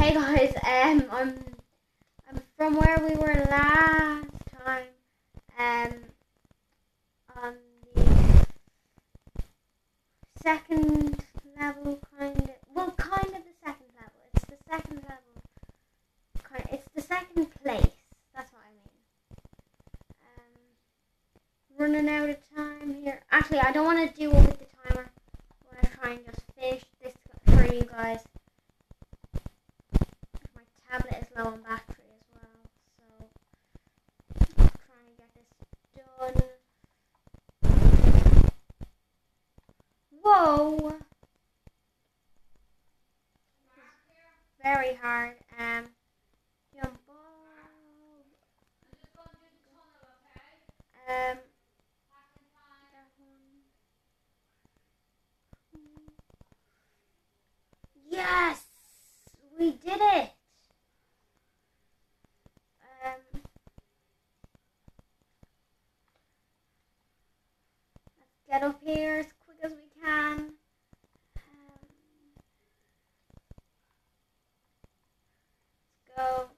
Okay, guys. Um, I'm I'm from where we were last time. Um, on the second level, kind of. Well, kind of the second level. It's the second level. Kind. It's the second place. That's what I mean. Um, running out of time here. Actually, I don't want to do it with the timer. I want to try and just finish this for you guys. Tablet is low on battery as well, so I'm trying to get this done. Whoa! Very hard. Um, jump off. Um, that one. Yes, we did it. Um, let's get up here as quick as we can. Um, let's go.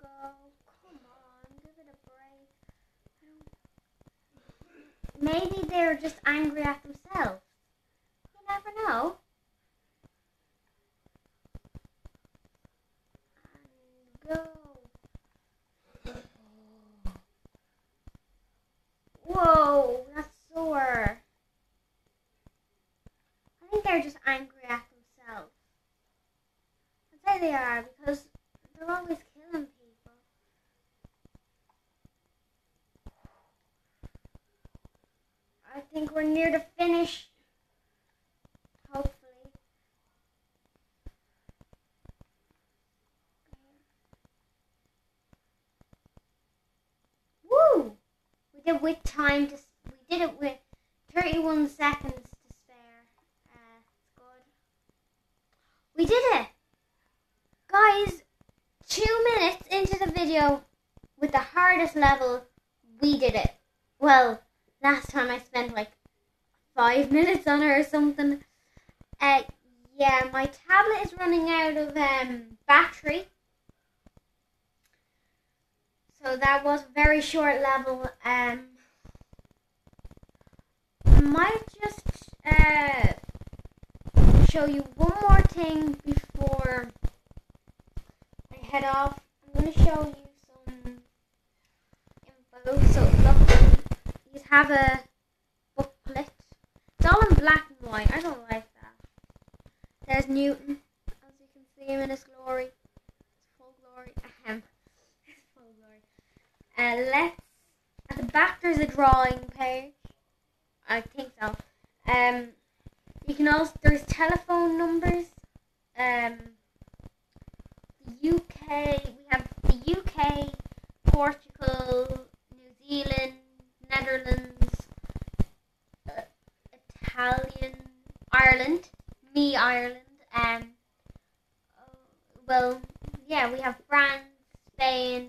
Go. Come on, give it a break. I don't- Maybe they're just angry at themselves. You never know. And go. Whoa, that's sore. I think they're just angry at themselves. I'd say they are because they're always think we're near the finish. Hopefully. Woo! We did with time to. We did it with 31 seconds to spare. Uh, good. We did it! Guys, two minutes into the video with the hardest level, we did it. Well, last time I spent like five minutes on it or something. Uh, yeah, my tablet is running out of um, battery. So that was very short level. Um, I might just uh, show you one more thing before I head off. I'm going to show you some info. So look, you have a booklet. It's all in black and white. I don't like that. There's Newton, as you can see him in his glory, his full glory. Ahem. His full glory. Uh, let's. At the back, there's a drawing page. I think so. Um, you can also there's telephone numbers. Um, the UK we have the UK, Portugal, New Zealand, Netherlands, Italian, Ireland, me Ireland. Um, well, yeah, we have France, Spain,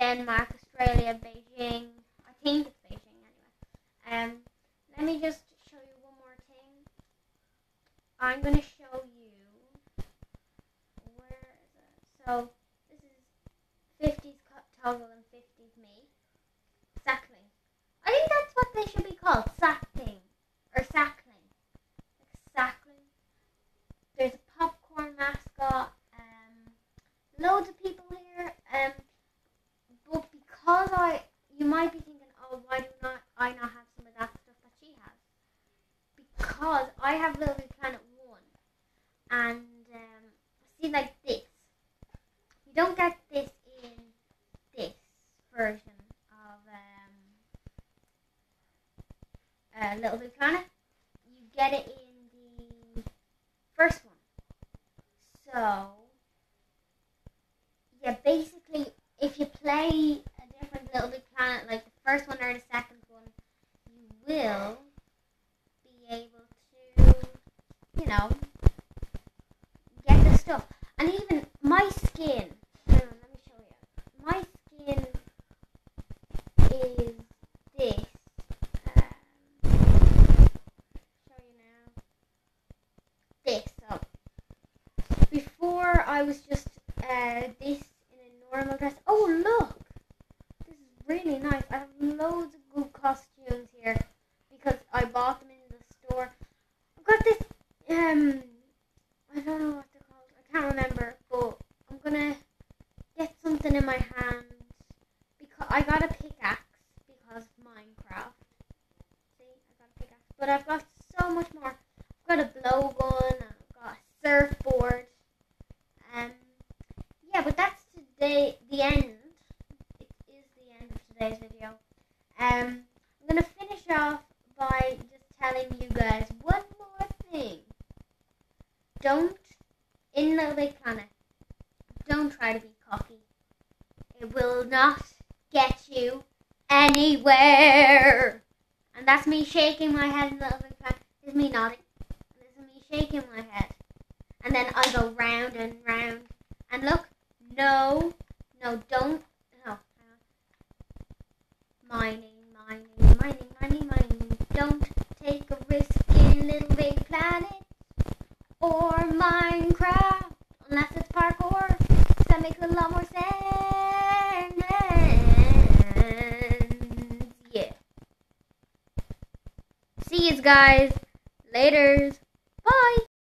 Denmark, Australia, Beijing. I think it's Beijing anyway. Um, let me just show you one more thing. I'm going to show you. Where is it? So, this is 50s co- toggle and 50s me. Exactly. I think that's what they should be called. Or sackling. Like sackling. There's a popcorn mascot. Um, loads of people here. Um, but because I, you might be thinking, oh, why do not I not have some of that stuff that she has? Because I have Little Big Planet one, and um, see like this. You don't get this in this version of um, uh, Little Big Planet. You get it in the first one. So yeah, basically, if you play a different Little Big Planet, like the first one or the second one, you will be able to, you know. And even my skin, hang on, let me show you. My skin is this. Um, show you now. This. So before I was just uh, this in a normal dress. Oh look, this is really nice. I have loads of good costumes here because I bought them in the store. I've got this um something in my hand because I got a pickaxe because Minecraft. See, I got a pickaxe, but I've got so much more. I've got a blowgun. I've got a surfboard. Um, yeah, but that's today the end. It is the end of today's video. Um, I'm gonna finish off by just telling you guys one more thing. Don't in Little Big Planet. Don't try to be cocky. It will not get you anywhere. And that's me shaking my head in Little Big Planet. This is me nodding. This is me shaking my head. And then I go round and round. And look, no, no, don't, no. Mining, mining, mining, mining, mining. Don't take a risk in Little Big Planet or Minecraft unless it's parkour. That makes a lot more sense. Guys. Laters. Bye.